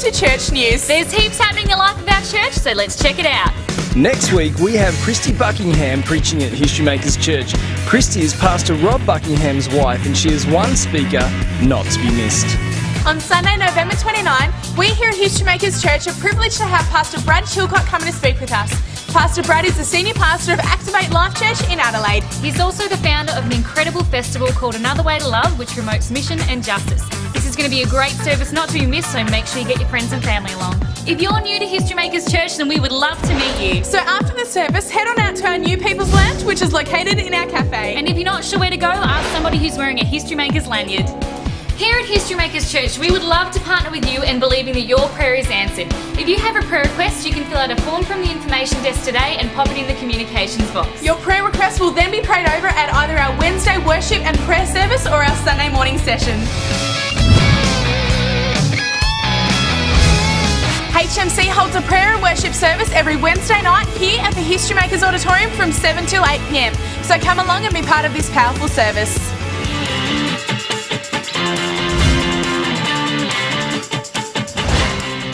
to church news. There's heaps happening in the life of our church, so let's check it out. Next week, we have Christy Buckingham preaching at History Makers Church. Christy is Pastor Rob Buckingham's wife, and she is one speaker not to be missed. On Sunday, November 29, we here at History Makers Church are privileged to have Pastor Brad Chilcott coming to speak with us. Pastor Brad is the senior pastor of Activate Life Church in Adelaide. He's also the founder of an incredible festival called Another Way to Love, which promotes mission and justice. Is going to be a great service not to be missed, so make sure you get your friends and family along. If you're new to History Makers Church, then we would love to meet you. So after the service, head on out to our New People's Lounge, which is located in our cafe. And if you're not sure where to go, ask somebody who's wearing a History Makers lanyard. Here at History Makers Church, we would love to partner with you in believing that your prayer is answered. If you have a prayer request, you can fill out a form from the information desk today and pop it in the communications box. Your prayer request will then be prayed over at either our Wednesday worship and prayer service or our Sunday morning session. HMC holds a prayer and worship service every Wednesday night here at the History Makers Auditorium from 7 till 8 pm. So come along and be part of this powerful service.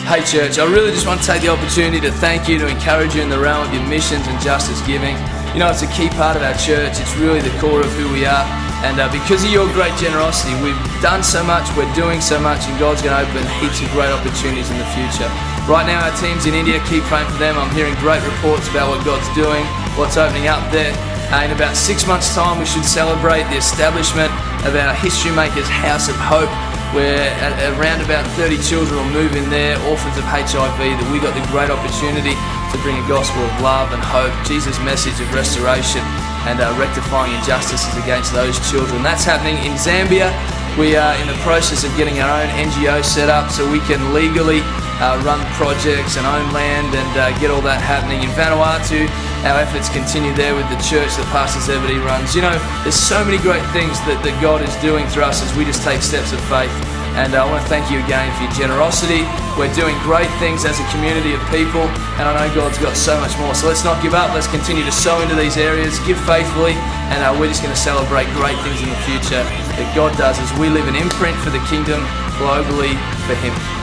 Hey church, I really just want to take the opportunity to thank you, to encourage you in the realm of your missions and justice giving. You know, it's a key part of our church, it's really the core of who we are. And uh, because of your great generosity, we've done so much, we're doing so much, and God's going to open heaps of great opportunities in the future. Right now, our team's in India, keep praying for them. I'm hearing great reports about what God's doing, what's opening up there. Uh, in about six months' time, we should celebrate the establishment of our History Makers House of Hope where around about 30 children will move in there, orphans of HIV, that we got the great opportunity to bring a gospel of love and hope, Jesus' message of restoration and uh, rectifying injustices against those children. That's happening in Zambia. We are in the process of getting our own NGO set up so we can legally uh, run projects and own land and uh, get all that happening. In Vanuatu, our efforts continue there with the church that Pastor Zebedee runs. You know, there's so many great things that, that God is doing through us as we just take steps of faith. And uh, I want to thank you again for your generosity. We're doing great things as a community of people, and I know God's got so much more. So let's not give up. Let's continue to sow into these areas, give faithfully, and uh, we're just going to celebrate great things in the future that God does as we live an imprint for the kingdom globally for Him.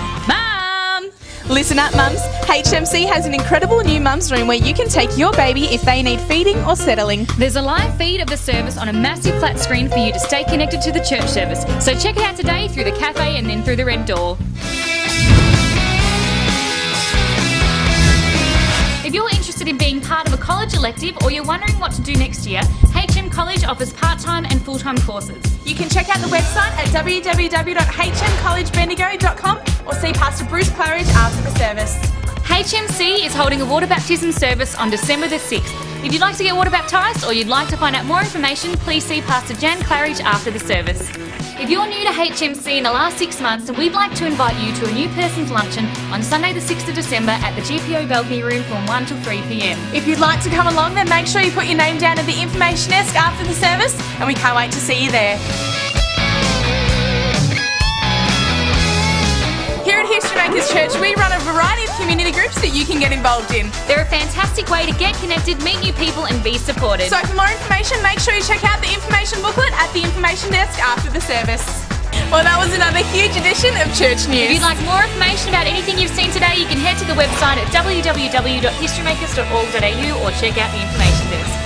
Listen up, mums. HMC has an incredible new mum's room where you can take your baby if they need feeding or settling. There's a live feed of the service on a massive flat screen for you to stay connected to the church service. So check it out today through the cafe and then through the red door. If you're interested in being part of a college elective or you're wondering what to do next year, HM College offers part time and full time courses. You can check out the website at www.hmcollegebendigo.com or see Pastor Bruce Claridge after the service. HMC is holding a water baptism service on December the 6th. If you'd like to get water baptised or you'd like to find out more information, please see Pastor Jan Claridge after the service. If you're new to HMC in the last six months, we'd like to invite you to a new person's luncheon on Sunday the 6th of December at the GPO balcony room from 1 till 3 pm. If you'd like to come along, then make sure you put your name down at the information desk after the service, and we can't wait to see you there. Here at History Makers Church, we community groups that you can get involved in. They're a fantastic way to get connected, meet new people, and be supported. So, for more information, make sure you check out the information booklet at the information desk after the service. Well, that was another huge edition of Church News. If you'd like more information about anything you've seen today, you can head to the website at www.historymakers.org.au or check out the information desk.